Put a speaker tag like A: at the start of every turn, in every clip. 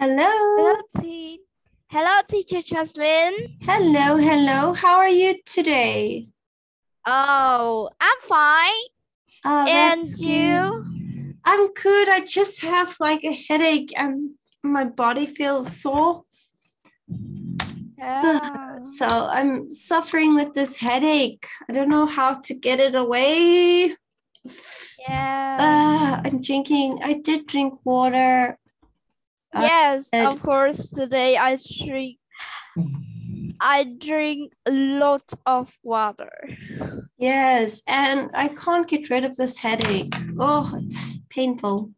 A: Hello.
B: Hello, te- Hello, teacher Jocelyn.
A: Hello, hello. How are you today?
B: Oh, I'm fine.
A: Oh,
B: and you?
A: good. I'm good. I just have like a headache and my body feels sore.
B: Yeah.
A: So I'm suffering with this headache. I don't know how to get it away.
B: yeah.
A: Uh, I'm drinking, I did drink water. Uh,
B: yes,
A: and-
B: of course. Today I drink. I drink a lot of water.
A: Yes, and I can't get rid of this headache. Oh, it's painful.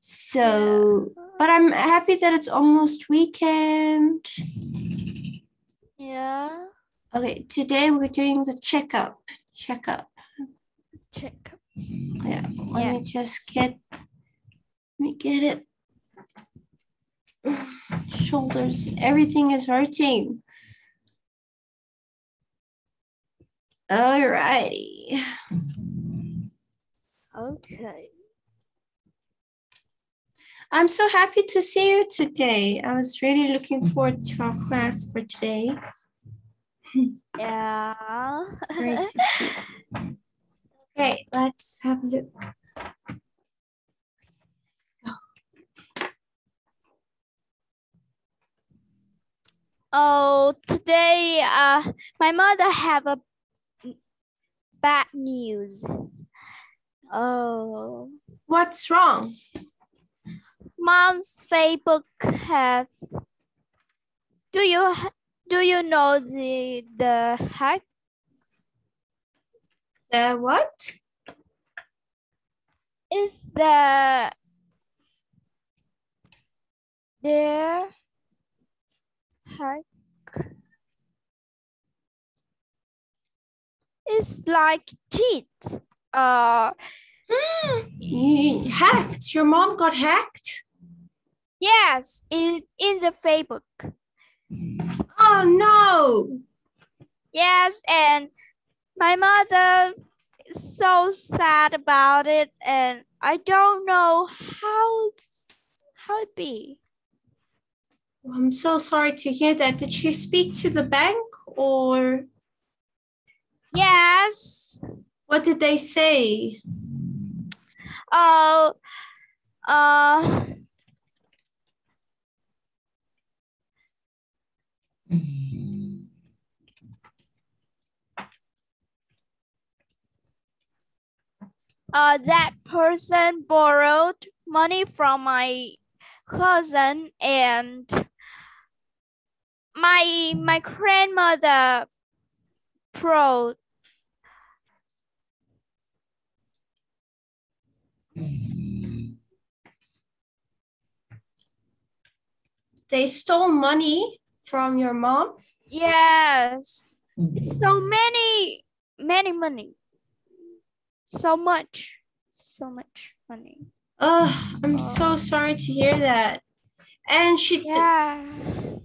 A: So, but I'm happy that it's almost weekend.
B: Yeah.
A: Okay, today we're doing the checkup. Checkup.
B: Check.
A: Yeah, let me just get, let me get it. Shoulders, everything is hurting. Alrighty.
B: Okay.
A: I'm so happy to see you today. I was really looking forward to our class for today.
B: Yeah.
A: Great to see. you. Okay, let's have a look.
B: Oh, today, uh, my mother have a bad news. Oh,
A: What's wrong?
B: mom's Facebook have. Do you do you know the the hack?
A: The what?
B: Is the there hack? It's like cheat. Uh,
A: You hacked. Your mom got hacked?
B: yes, in in the Facebook.
A: Oh no.
B: Yes, and my mother is so sad about it, and I don't know how how it be.
A: I'm so sorry to hear that. Did she speak to the bank or
B: Yes.
A: what did they say?
B: Oh. Uh. Uh, that person borrowed money from my cousin and my my grandmother pro
A: They stole money from your mom?
B: yes. It's so many many money. So much so much money.
A: Oh, I'm uh. so sorry to hear that. And she the,
B: yeah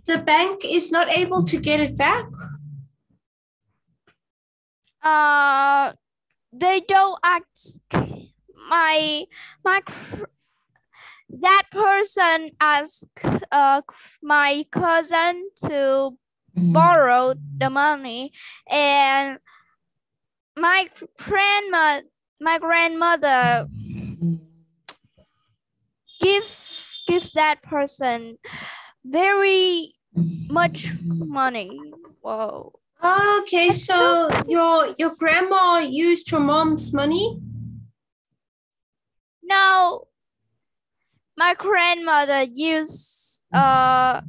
A: the bank is not able to get it back?
B: uh they don't ask my my that person asked uh my cousin to borrow the money and my grandma my grandmother give give that person very much money. Whoa
A: Okay, so your your grandma used your mom's money?
B: no. My grandmother used uh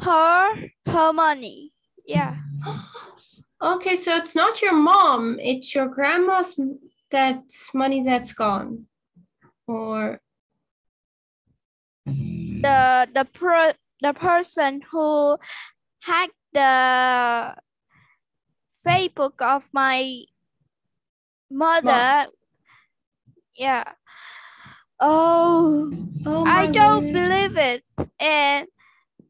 B: her her money. Yeah.
A: Okay, so it's not your mom, it's your grandma's that money that's gone. Or
B: the the per the person who hacked the Facebook of my mother. Yeah. Oh,
A: oh
B: I don't believe it. And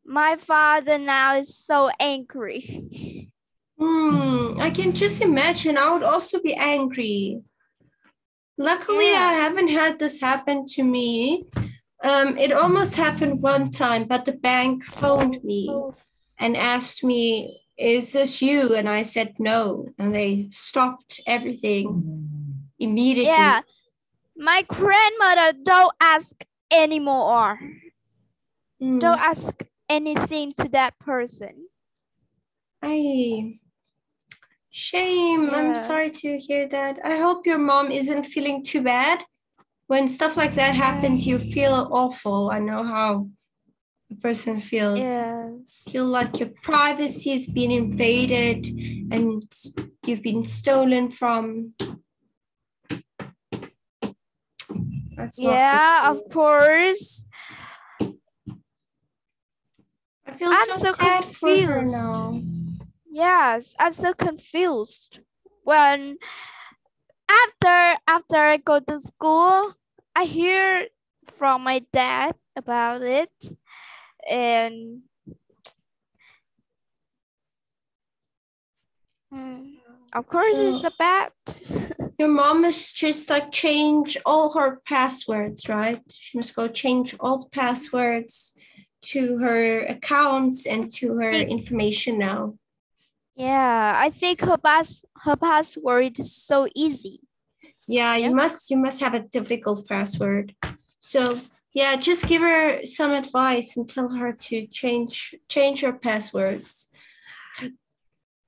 B: my father now is so angry.
A: Hmm, I can just imagine. I would also be angry. Luckily,
B: Yeah.
A: I haven't had this happen to me. Um, it almost happened one time, but the bank phoned me and asked me, "Is this you?" And I said no, and they stopped everything immediately.
B: Yeah. My grandmother don't ask anymore.
A: Mm.
B: Don't ask anything to that person.
A: I shame. I'm sorry to hear that. I hope your mom isn't feeling too bad. When stuff like that happens, you feel awful. I know how a person feels.
B: Yes.
A: Feel like your privacy has been invaded and you've been stolen from. That's
B: yeah, of course.
A: I feel
B: I'm
A: so,
B: so
A: sad for her now.
B: Yes, I'm so confused. When after after I go to school, I hear from my dad about it, and Mm, of course it's a bad.
A: Your mom must just like change all her passwords, right? She must go change all the passwords to her accounts and to her information now.
B: yeah, I think her pass her password is so easy.
A: Yeah,
B: Yeah.
A: you must you must have a difficult password. So yeah, just give her some advice and tell her to change change her passwords.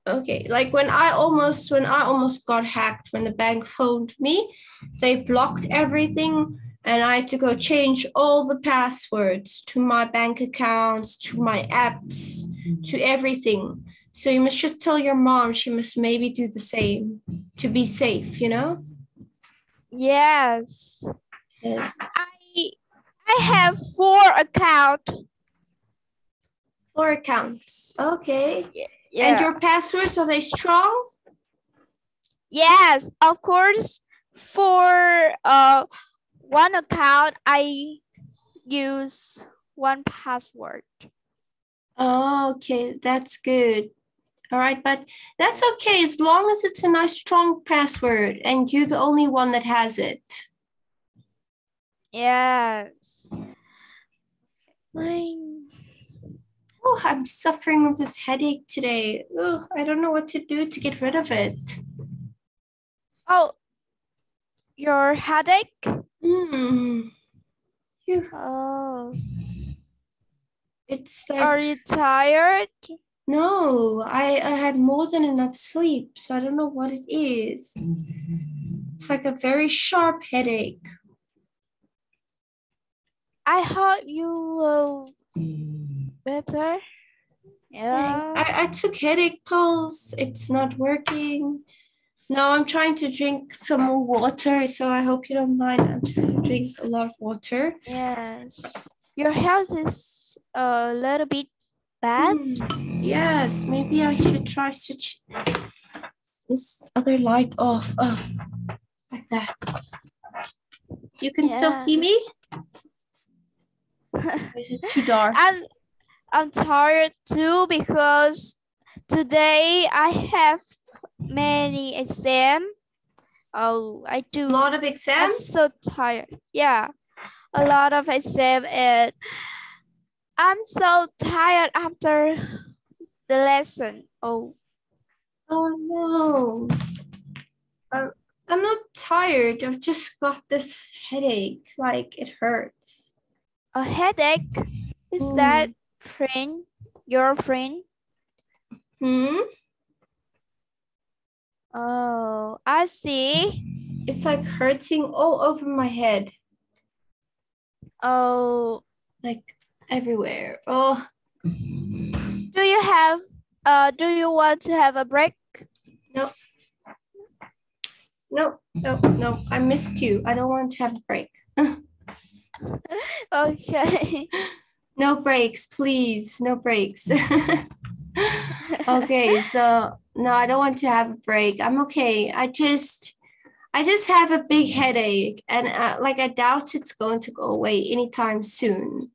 A: Okay, like when I almost when I almost got hacked when the bank phoned me, they blocked everything and I had to go change all the passwords to my bank accounts, to my apps, to everything. So you must just tell your mom she must maybe do the same to be safe, you know?
B: Yes.
A: Yes.
B: I I have four account.
A: Four accounts. Okay.
B: Yeah.
A: And your passwords, are they strong?
B: yes, of course. For uh one account, I use one password.
A: Oh, okay. That's good. All right. But that's okay as long as it's a nice, strong password and you're the only one that has it.
B: Yes. Mine.
A: Oh, I'm suffering with this headache today. Oh, I don't know what to do to get rid of it.
B: Oh, your headache?
A: Mm-hmm. Phew.
B: Oh,
A: It's like
B: are you tired?
A: No, I, I had more than enough sleep, so I don't know what it is. It's like a very sharp headache.
B: I hope you will better.
A: Thanks.
B: Yeah.
A: I, I took headache pills. It's not working. Now I'm trying to drink some more water, so I hope you don't mind. I'm just gonna drink a lot of water.
B: Yes. Your health is a little bit bad.
A: Yes, maybe I should try switch this other light off. Oh, like that. You can still see me? Is it too dark?
B: I'm I'm tired too because today I have many exam. Oh, I do.
A: A lot of exams?
B: I'm so tired. Yeah, a lot of exam and I'm so tired after the lesson. Oh,
A: Oh no. I'm, I'm not tired. I've just got this headache. Like it hurts.
B: a headache. Is
A: Mm.
B: that friend? Your friend?
A: Hmm?
B: Oh, I see.
A: It's like hurting all over my head.
B: Oh,
A: Like everywhere. Oh,
B: do you have? Uh, do you want to have a break?
A: no. No, no, no. I missed you. I don't want to have a break.
B: Okay.
A: No breaks, please. No breaks. okay, so no, I don't want to have a break. I'm okay. I just I just have a big headache and uh, like I doubt it's going to go away anytime soon.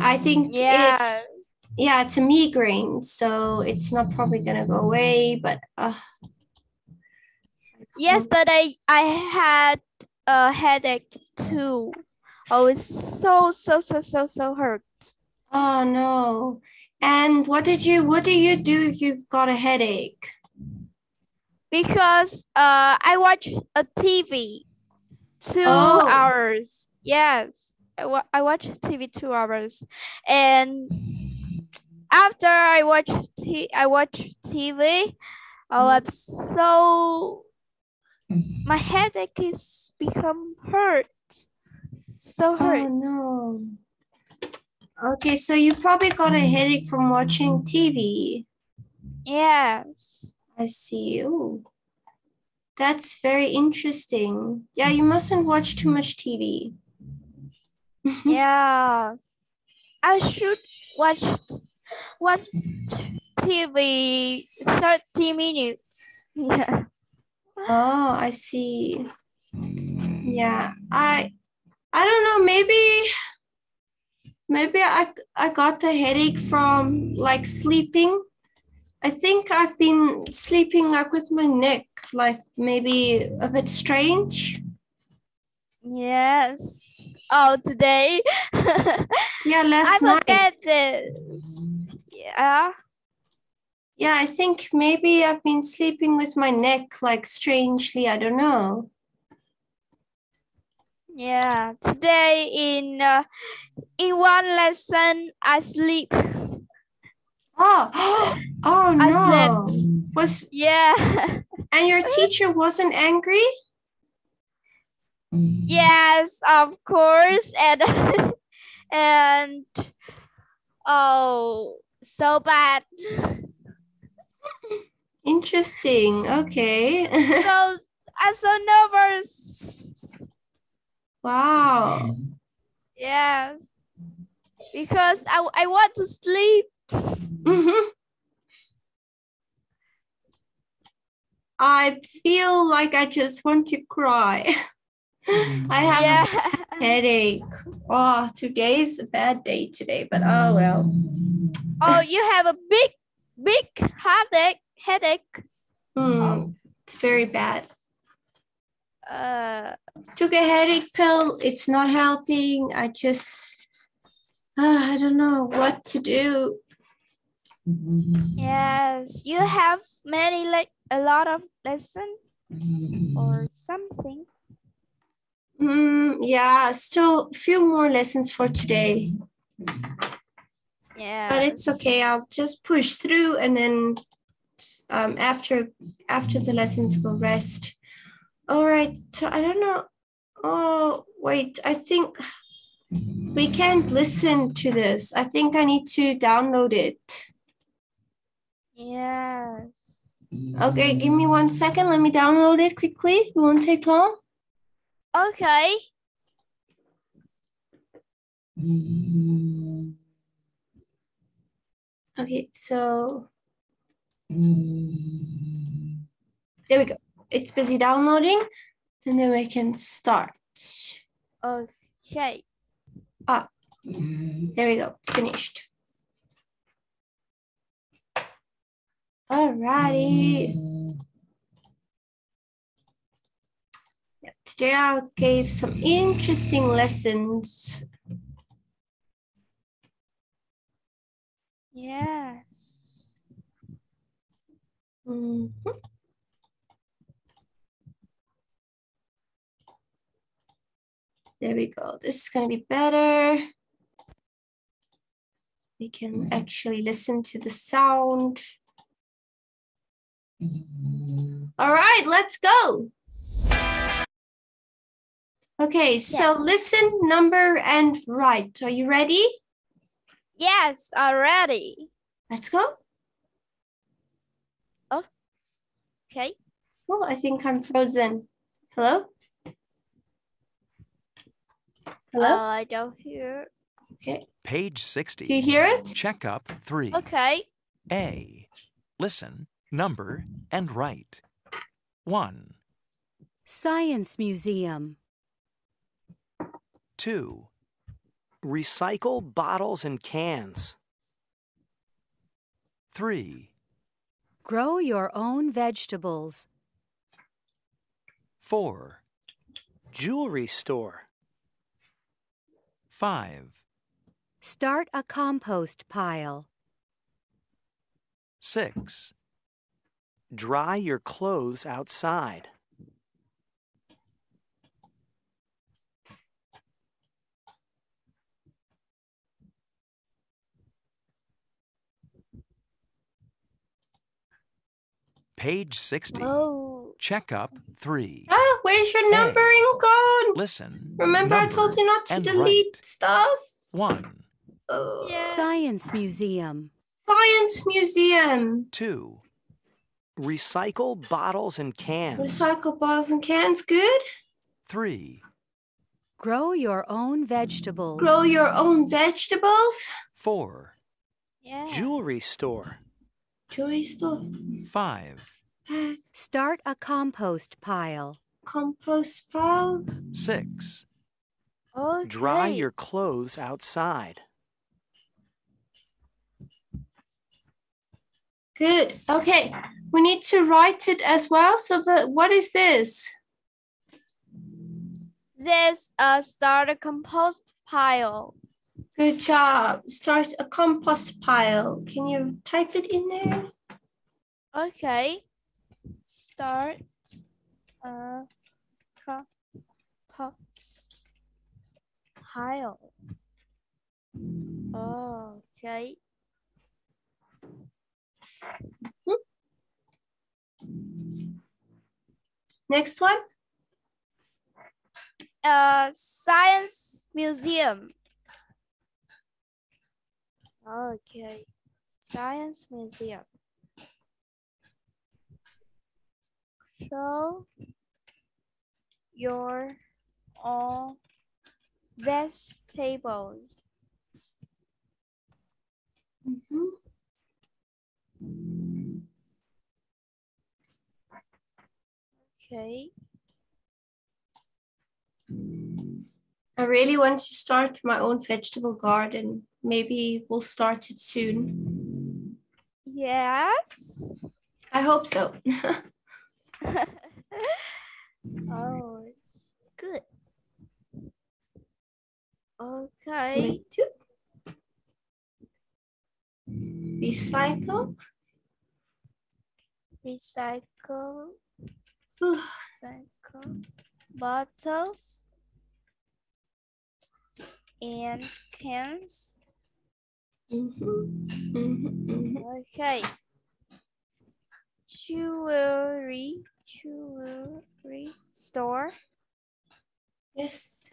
A: I think
B: Yeah.
A: it's yeah, it's a migraine, so it's not probably gonna go away, but uh
B: Yesterday I had a headache too. Oh, it's so so so so so hurt.
A: Oh no. And what did you what do you do if you've got a headache?
B: Because uh I watch a TV two
A: Oh.
B: hours. Yes. I, wa- I watch TV two hours. And after I watch t- I watch TV, oh I'm so my headache is become hurt. So hurt.
A: Oh no. Okay, so you probably got a headache from watching TV.
B: Yes.
A: I see. Ooh. That's very interesting. Yeah, you mustn't watch too much TV.
B: Yeah. I should watch watch TV 30 minutes. Yeah.
A: Oh, I see. Yeah, I I don't know, maybe maybe I I got the headache from like sleeping. I think I've been sleeping like with my neck like maybe a bit strange.
B: Yes. Oh, today
A: Yeah,
B: I
A: last night.
B: forget this. Yeah.
A: Yeah, I think maybe I've been sleeping with my neck like strangely, I don't know.
B: Yeah. Today in uh, in one lesson I sleep.
A: Oh, oh no.
B: I slept.
A: Was
B: Yeah.
A: and your teacher wasn't angry?
B: yes, of course. And and oh so bad.
A: Interesting. Okay.
B: so I'm so nervous.
A: wow.
B: Yes. Because I, I want to sleep.
A: Hmm I feel like I just want to cry. I have
B: Yeah.
A: a headache. Oh, today's a bad day today, but oh well.
B: oh, you have a big, big headache. Headache.
A: Hmm, It's very bad.
B: Uh,
A: Took a headache pill. It's not helping. I just, ah, I don't know what to do.
B: Yes. You have many like a lot of lesson or something.
A: Mm, yeah, still a few more lessons for today,
B: Yeah.
A: but it's okay. I'll just push through, and then um, after after the lessons, we'll rest. All right. So I don't know. Oh wait, I think we can't listen to this. I think I need to download it.
B: Yes.
A: Okay, give me one second. Let me download it quickly. It won't take long.
B: Okay.
A: Okay, so there we go. It's busy downloading, and then we can start.
B: Okay.
A: Ah, there we go. It's finished. Alrighty. Yeah, today I gave some interesting lessons.
B: Yes.
A: Mhm. There we go. This is going to be better. We can actually listen to the sound. All right, let's go. Okay, so listen, number, and write. Are you ready?
B: Yes, already.
A: Let's go.
B: Oh, Okay.
A: Oh, I think I'm frozen. Hello? Hello?
B: Uh, I don't hear.
A: okay.
C: Page 60.
A: Do
C: 60.
A: you hear it?
C: Check up 3.
B: Okay.
C: A. Listen, number, and write. 1,
D: Science Museum.
C: 2,
E: Recycle bottles and cans.
C: 3,
D: Grow your own vegetables.
C: 4,
E: Jewelry store.
C: 5,
D: Start a compost pile.
C: 6,
E: Dry your clothes outside.
C: page 60.
B: Oh,
C: Check up 3.
A: Ah, where's your numbering gone?
C: Listen.
A: Remember I told you not to delete
C: write.
A: stuff?
C: 1,
A: Oh.
B: Yeah.
D: Science museum.
A: Science museum.
C: 2,
E: Recycle bottles and cans.
A: Recycle bottles and cans, good.
C: 3,
D: Grow your own vegetables.
A: Grow your own vegetables.
C: 4,
B: yeah.
E: Jewelry store.
A: Jewelry store.
C: 5,
D: Start a compost pile.
A: Compost pile.
C: 6,
B: Okay.
E: Dry your clothes outside.
A: Good. Okay. We need to write it as well. So the what is this?
B: This uh start a compost pile.
A: Good job. Start a compost pile. Can you type it in there?
B: Okay. Start a compost pile. Okay.
A: Next one.
B: Uh, science museum. Okay. Science museum. Show your all vegetables.
A: Mhm.
B: Okay.
A: I really want to start my own vegetable garden. Maybe we'll start it soon.
B: Yes.
A: I hope so.
B: oh, it's good. Okay.
A: Recycle.
B: Recycle. Bottles and cans. Okay. Jewelry, jewelry store.
A: Yes.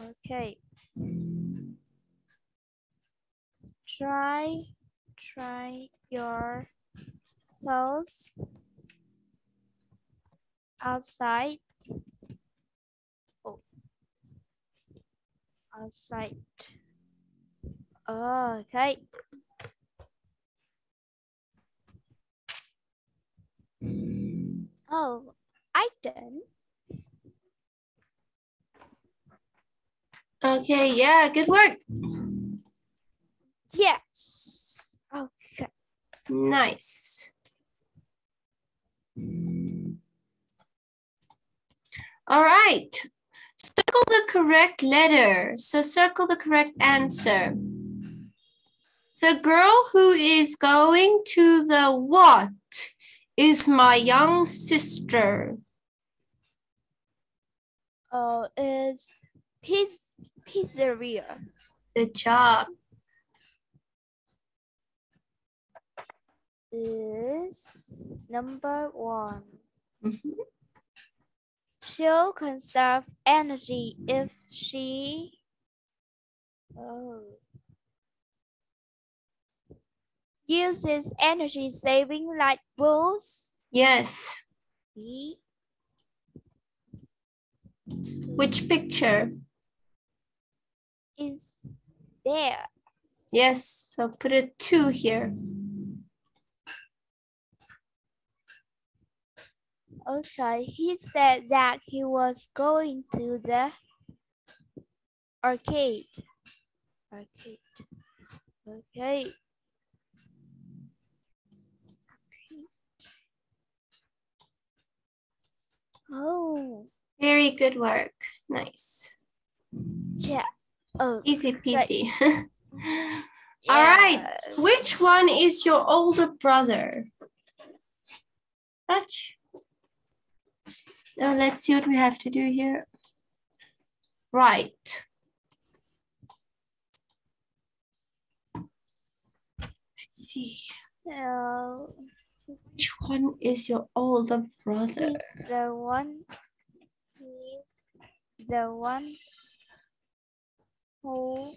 B: Okay. Try, try your clothes outside. Oh, outside. Oh, okay. Oh, I done.
A: Okay, yeah, good work.
B: Yes. Okay.
A: Nice. All right. Circle the correct letter. So circle the correct answer. The girl who is going to the what is my young sister.
B: Oh, it's pizza pizzeria.
A: Good job.
B: Is number one.
A: Mhm.
B: She'll conserve energy if she oh, uses energy saving light bulbs.
A: Yes.
B: B.
A: Which picture?
B: is there.
A: Yes. So put a two here.
B: Okay, he said that he was going to the arcade. Arcade. Okay.
A: Oh, very good work. Nice.
B: Yeah. Oh.
A: Easy peasy. All right. Which one is your older brother? Touch. Now let's see what we have to do here. Right. Let's see.
B: Uh,
A: Which one is your older brother?
B: the one. He's the one who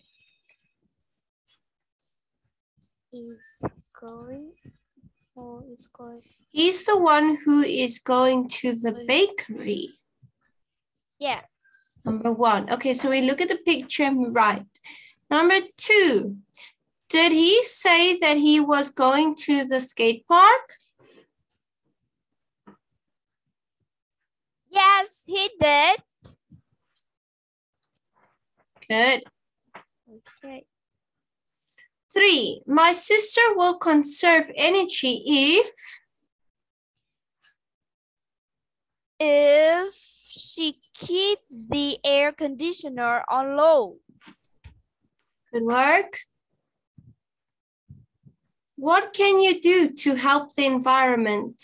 B: is going. Who is going? To,
A: He's the one who is going to the bakery.
B: yeah.
A: Number one. Okay, so we look at the picture and we write. Number two. Did he say that he was going to the skate park?
B: Yes, he did.
A: Good.
B: Okay.
A: Three. My sister will conserve energy if
B: If she keeps the air conditioner on low,
A: good work. What can you do to help the environment?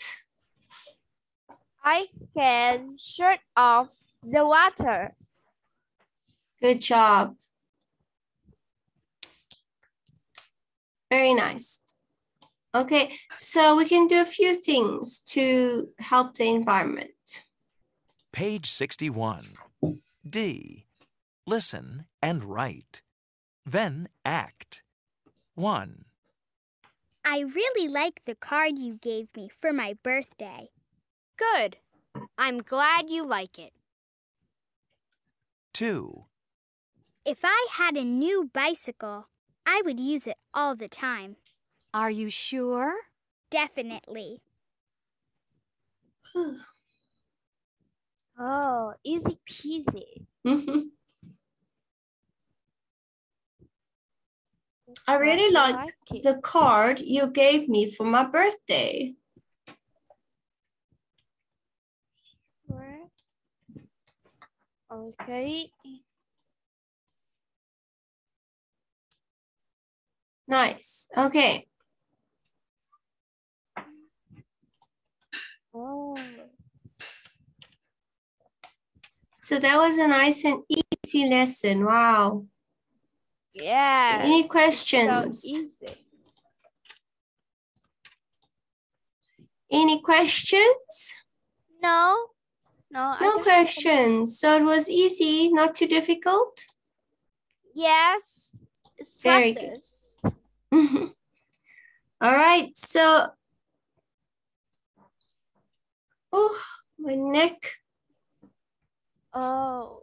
B: I can shut off the water.
A: Good job. Very nice. Okay, so we can do a few things to help the environment.
C: Page 61. D. Listen and write. Then act. 1,
F: I really like the card you gave me for my birthday.
G: Good. I'm glad you like it.
C: 2,
F: If I had a new bicycle, I would use it all the time.
D: Are you sure?
F: Definitely.
B: Oh, easy peasy.
A: Mhm. I really
B: Glad you
A: like the card you gave me for my birthday.
B: Okay.
A: Nice. Okay.
B: Oh,
A: So that was a nice and easy lesson. Wow.
B: yeah.
A: Any
B: So
A: questions?
B: easy.
A: Any questions?
B: No, no.
A: No
B: don't have any-
A: questions. So it was easy, not too difficult.
B: Yes, it's
A: Very good.
B: practice.
A: Mhm. All right, so. Oh, my neck.
B: Oh,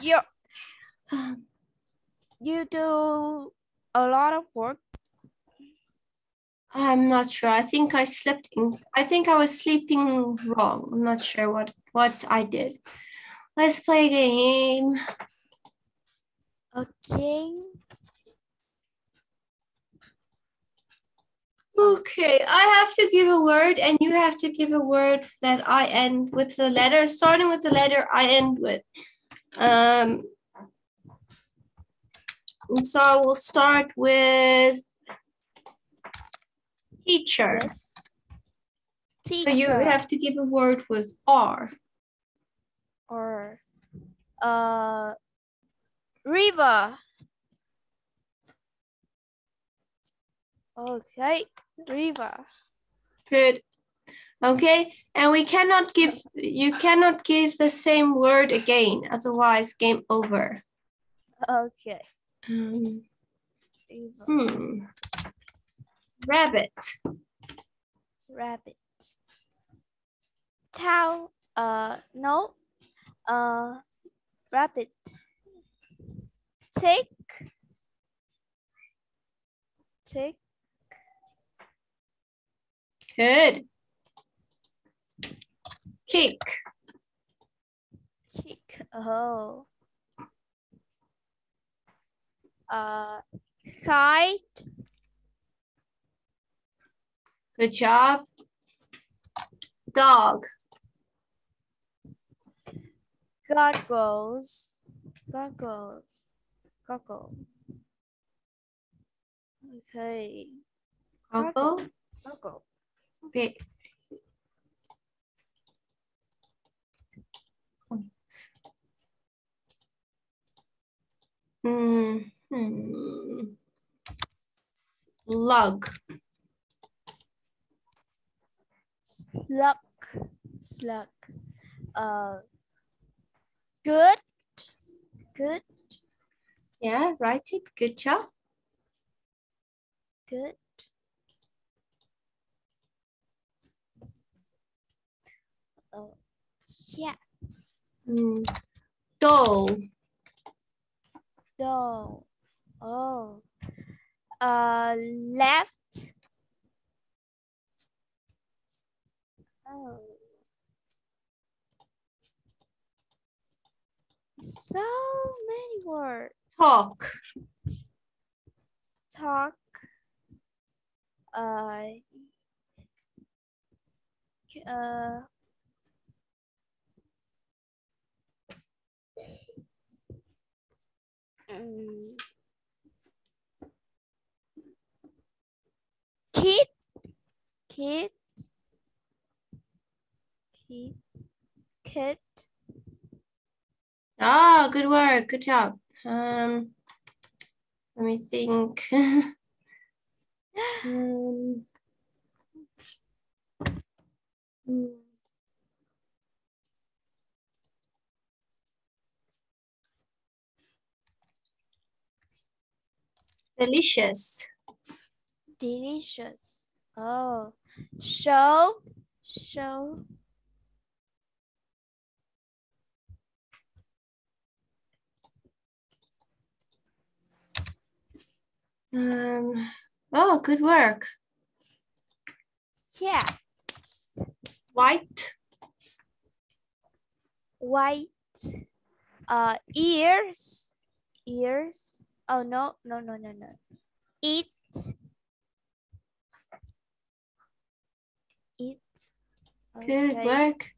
B: you
A: Um,
B: you do a lot of work.
A: I'm not sure. I think I slept in. I think I was sleeping wrong. I'm not sure what what I did. Let's play a game.
B: Okay.
A: Okay, I have to give a word, and you have to give a word that I end with the letter, starting with the letter I end with. Um, so I will start with teacher.
B: Yes.
A: So you have to give a word with R.
B: or uh river. Okay, river.
A: Good. Okay, and we cannot give, you cannot give the same word again, otherwise game over.
B: Okay,
A: Um, hmm. Rabbit.
B: rabbit. Cow, uh, no, uh, rabbit. Tick, tick,
A: Good. Kick.
B: kick. Oh. Uh, kite,
A: Good job. Dog.
B: goggles, goggles, goggle. Okay,
A: Goggle.
B: goggle.
A: Okay. Hmm. hmm. Lug.
B: Slug, slug. Uh, good, good,
A: Yeah, write it. Good job.
B: good. Yeah.
A: Hmm. Doll.
B: So, oh, uh, left. Oh. So many words.
A: Talk.
B: Talk. Uh. Uh. Kid. Kid. Kid. Kid.
A: Ah, good work. Good job. Um, let me think. um, hmm. Delicious.
B: Delicious. Oh, show, show.
A: Um, oh, good work.
B: Yeah,
A: White.
B: white. Uh, ears, ears. Oh no, no, no, no, no. Eat. Eat.
A: Good work.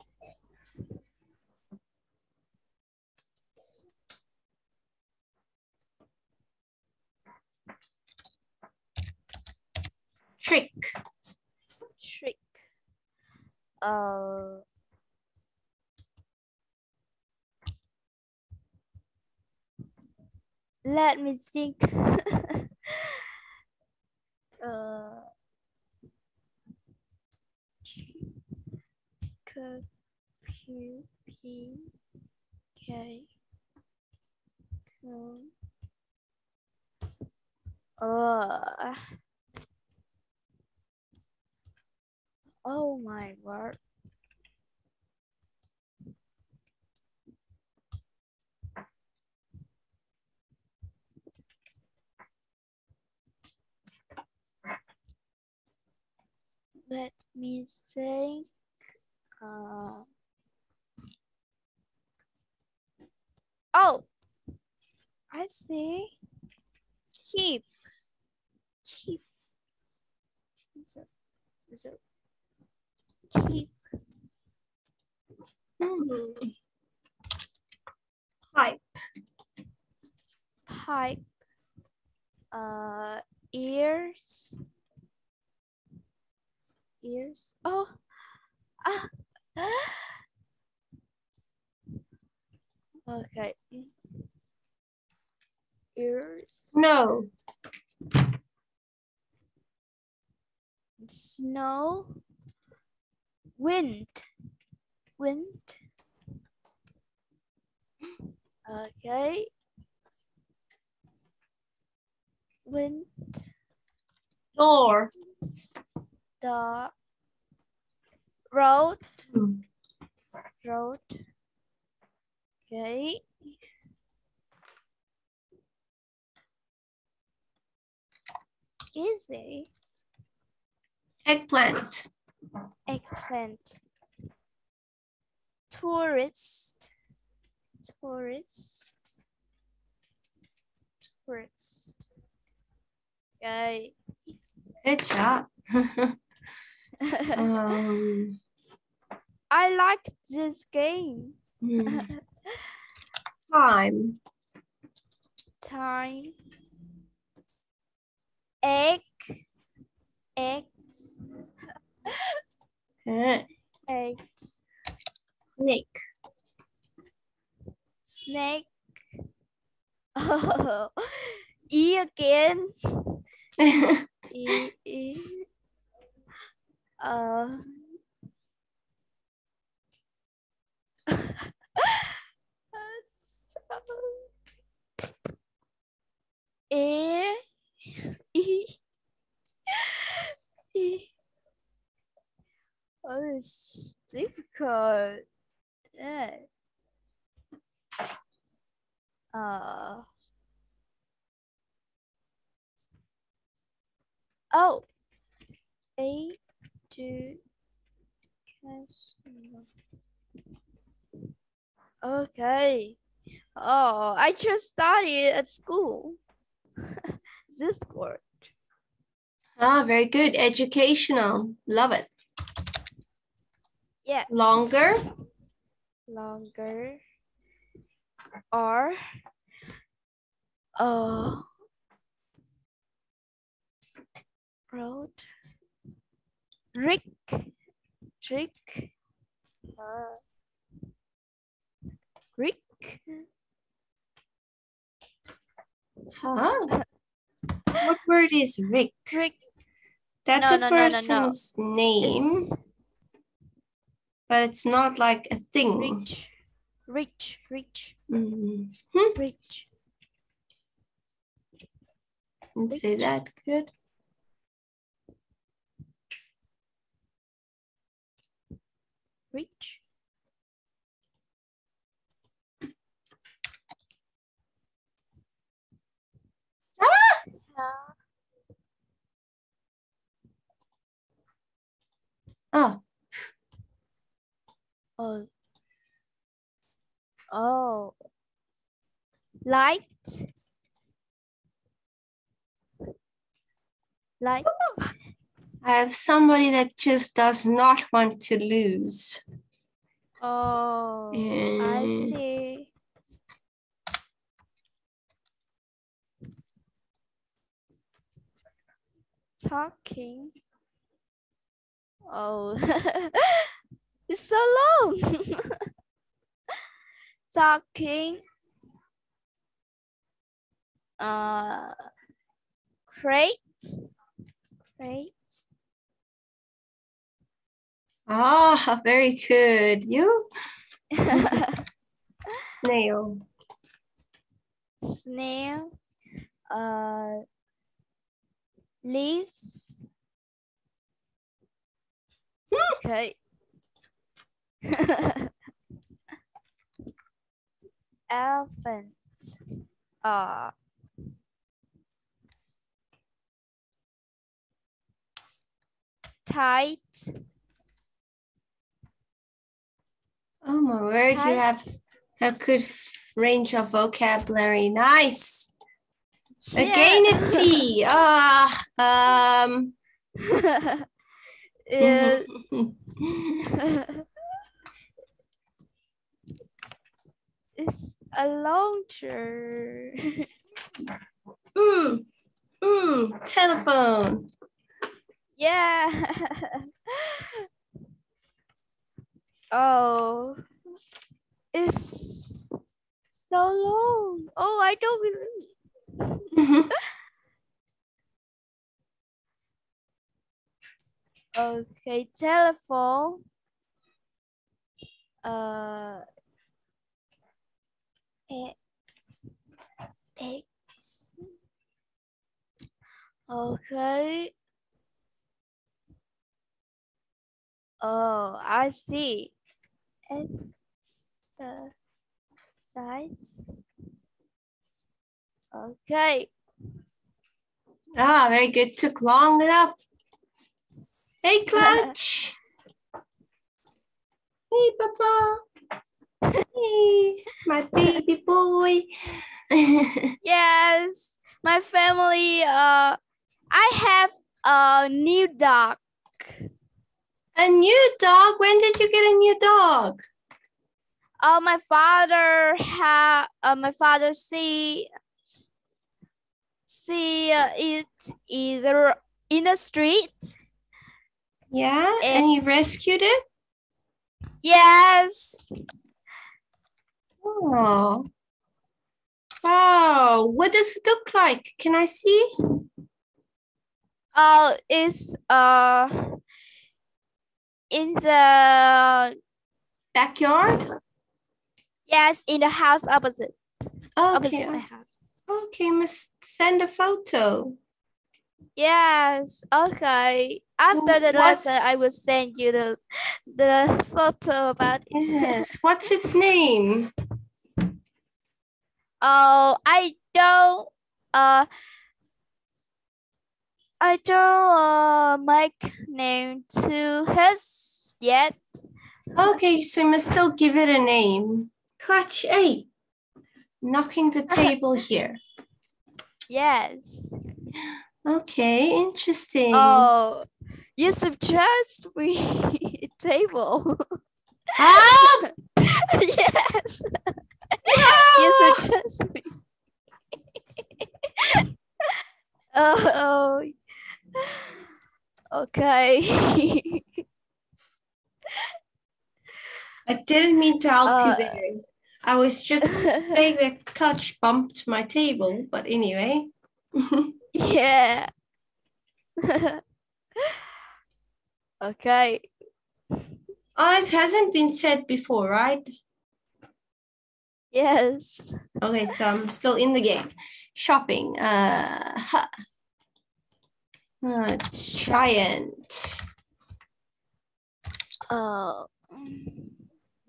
A: Trick.
B: Trick. Uh. Let me think. uh. Uh. Oh my word. Let me think. Uh, oh, I see. Keep. Keep. So, so keep
A: Hmm. Pipe.
B: pipe uh ears ears? Oh ah okay. Ears?
A: No.
B: snow? Wind. Wind? Okay. Wind.
A: Door.
B: The road.
A: Hmm.
B: road. Okay. Easy
A: Eggplant.
B: eggplant. Tourist. Tourist. Tourist. Okay
A: Good job. um,
B: i like this game
A: hmm. Time.
B: time egg eggs eggs
A: Snake.
B: snake oh e again e, e. uh E Oh, it's difficult. Uh. Oh. A to casino. Okay. Oh, I just studied at school. this word.
A: ah, very good. Educational. Love it.
B: Yeah.
A: Longer.
B: longer or uh road Rick Rick uh, Rick
A: Huh? What word is Rick?
B: Rick
A: That's
B: No,
A: a
B: no, no, no,
A: person's name,
B: It's
A: but it's not like a thing.
B: rich. Rich. Rich.
A: Mhm.
B: rich.
A: Didn't say that. Good.
B: Rich Ah!
A: Oh,
B: Oh. Oh. Light. Light.
A: I have somebody that just does not want to lose.
B: Oh, I
A: Mm.
B: see. Talking. Oh, it's so long. Talking. Uh, crates. Crates.
A: Ah, very good. You snail.
B: snail, uh, leaf. Okay. Elephant. Uh, tight.
A: Oh my word, you have a good range of vocabulary. Nice. Again a T. Ah, um.
B: It- it's a launcher.
A: mm, mm, telephone.
B: yeah. Oh, it's so long. Oh, I don't believe. Okay, telephone. Uh, e- X. Okay. Oh, I see. It's the size. Okay.
A: ah, very good. Took long enough. Hey, Clutch. hey, Papa. Hey, my baby boy.
B: Yes, my family. Uh, I have a new dog.
A: A new dog? When did you get a new dog?
B: Uh, my father had uh, my father see see uh, it either in the street.
A: Yeah,
B: Eh.
A: and he rescued it.
B: Yes.
A: Oh. Wow, what does it look like? Can I see?
B: Uh, it's uh in the
A: Backyard?
B: yes in the house opposite opposite
A: Okay.
B: my house.
A: Okay, must send a photo.
B: Yes. Okay. After the
A: what's-
B: lesson, I will send you the the photo about it.
A: Yes. What's its name?
B: Oh, I don't. Uh, I don't uh make name to his yet.
A: Okay, so you must still give it a name. Clutch eight. Knocking the table here.
B: Yes.
A: Okay, interesting.
B: Oh, you suggest we table.
A: Help! Ah!
B: yes. you ah! suggest me. oh. Okay.
A: I didn't mean to help
B: Uh,
A: you there. I was just saying that clutch bumped my table, but anyway.
B: yeah. okay.
A: This hasn't been said before, right?
B: Yes.
A: Okay, so I'm still in the game. Shopping. Uh, huh. uh giant.
B: Oh.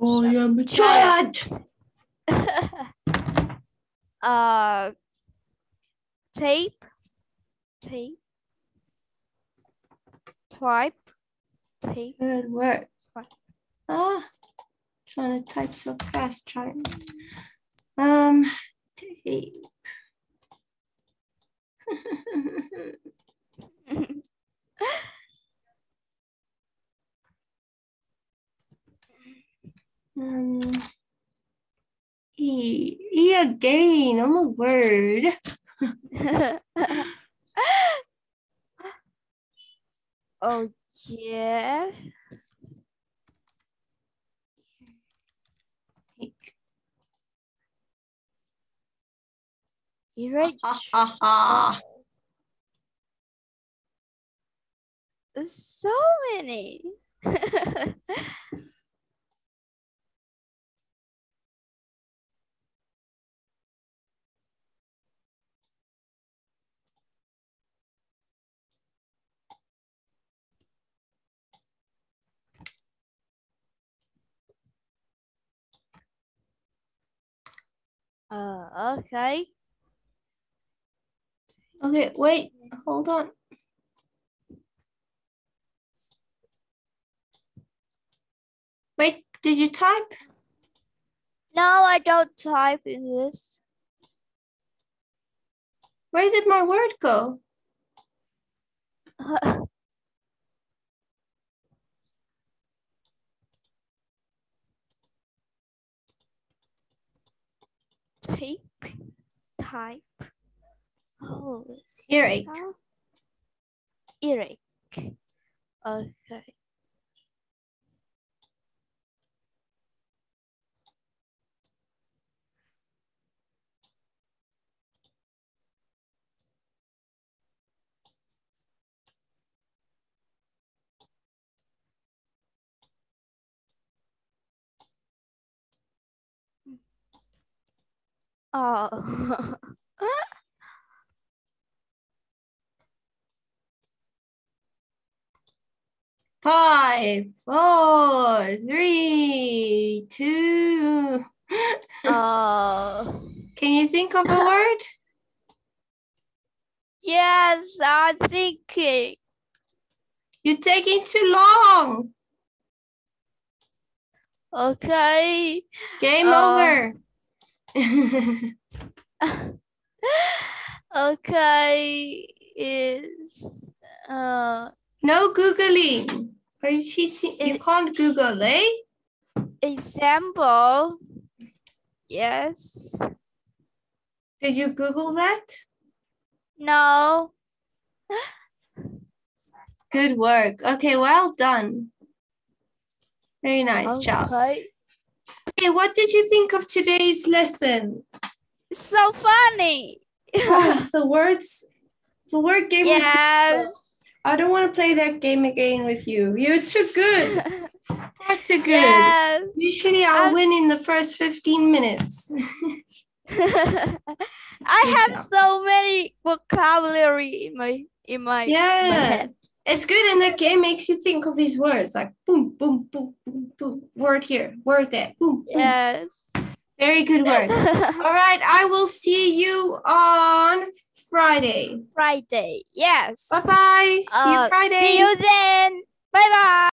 A: I am a giant.
B: uh tape tape type tape
A: Good work.
B: What?
A: Ah, trying to type so fast, giant. Um, tape. um, E, E again. I'm a word.
B: oh yeah
A: ha ha.
B: There's so many uh okay
A: Okay, wait, hold on. Wait, did you type?
B: no i don't type in this
A: Where did my word go?
B: type type, oh
A: Earache.
B: earache. Okay oh
A: Five, four, three, two.
B: oh
A: Can you think of a word?
B: yes i'm thinking
A: You're taking too long.
B: okay
A: Game
B: Uh,
A: over.
B: okay is uh
A: no Googling. Are you cheating? You can't Google, eh?
B: example. Yes.
A: Did you Google that?
B: No.
A: Good work. Okay, well done. Very nice job.
B: Okay.
A: Okay, what did you think of today's lesson?
B: It's so funny.
A: Ah, the words, the word game was
B: yes.
A: I don't want to play that game again with you. You're too good. That's too good.
B: yes.
A: Usually I'll
B: I-
A: win in the first 15 minutes.
B: I have so many vocabulary in my in my, my head.
A: It's good and that game makes you think of these words like boom, boom, boom, boom, boom. Word here, word there. Boom, boom.
B: Yes.
A: Very good work. All right, I will see you on Friday.
B: Friday. Yes.
A: Bye bye. See you
B: Uh,
A: Friday.
B: See you then. Bye bye.